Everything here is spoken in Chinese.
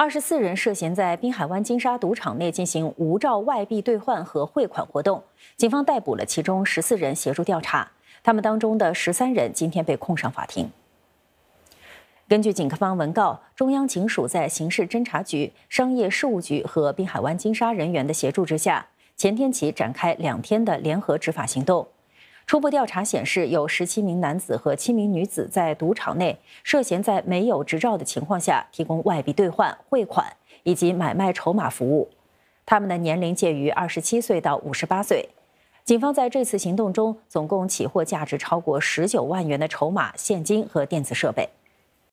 二十四人涉嫌在滨海湾金沙赌场内进行无照外币兑换和汇款活动，警方逮捕了其中十四人协助调查，他们当中的十三人今天被控上法庭。根据警方文告，中央警署在刑事侦查局、商业事务局和滨海湾金沙人员的协助之下，前天起展开两天的联合执法行动。初步调查显示，有十七名男子和七名女子在赌场内涉嫌在没有执照的情况下提供外币兑换、汇款以及买卖筹码服务，他们的年龄介于二十七岁到五十八岁。警方在这次行动中总共起获价值超过十九万元的筹码、现金和电子设备。